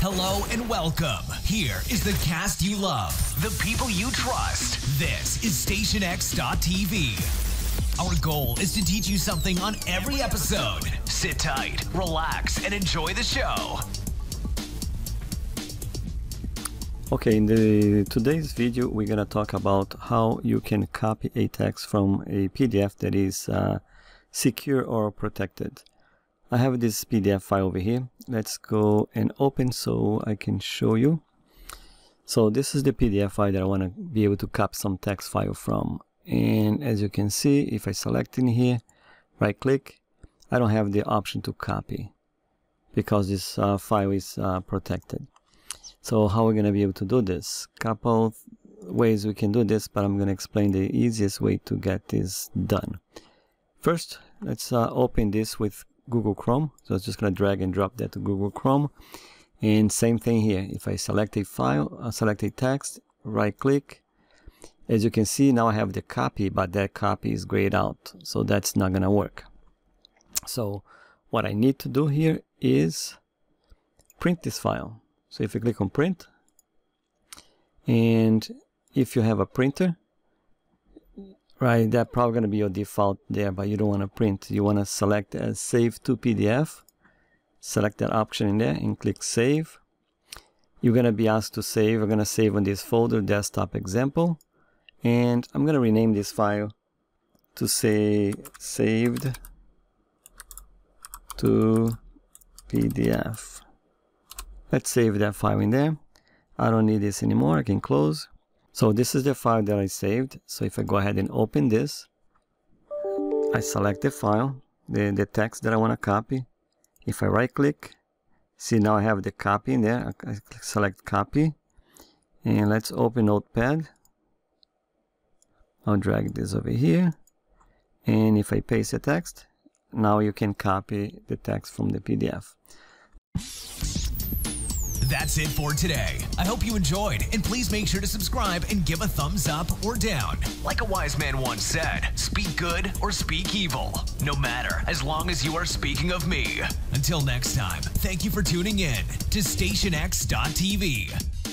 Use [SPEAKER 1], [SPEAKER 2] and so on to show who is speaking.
[SPEAKER 1] Hello and welcome. Here is the cast you love, the people you trust. This is StationX.TV. Our goal is to teach you something on every episode. Sit tight, relax, and enjoy the show.
[SPEAKER 2] Okay, in the today's video we're gonna talk about how you can copy a text from a PDF that is uh, secure or protected. I have this PDF file over here. Let's go and open so I can show you. So this is the PDF file that I want to be able to copy some text file from. And as you can see, if I select in here, right click, I don't have the option to copy because this uh, file is uh, protected. So how are we're going to be able to do this? Couple ways we can do this, but I'm going to explain the easiest way to get this done. First, let's uh, open this with Google Chrome. So I'm just going to drag and drop that to Google Chrome. And same thing here. If I select a file, uh, select a text, right click. As you can see, now I have the copy, but that copy is grayed out. So that's not going to work. So what I need to do here is print this file. So if you click on print, and if you have a printer, right, that probably going to be your default there, but you don't want to print. You want to select as save to PDF. Select that option in there and click save. You're going to be asked to save. We're going to save on this folder, desktop example. And I'm going to rename this file to say saved to PDF. Let's save that file in there. I don't need this anymore. I can close. So this is the file that I saved. So if I go ahead and open this, I select the file, the, the text that I want to copy. If I right click, see now I have the copy in there. I select copy. And let's open Notepad. I'll drag this over here. And if I paste the text, now you can copy the text from the PDF.
[SPEAKER 1] That's it for today. I hope you enjoyed, and please make sure to subscribe and give a thumbs up or down. Like a wise man once said, speak good or speak evil. No matter, as long as you are speaking of me. Until next time, thank you for tuning in to StationX.TV.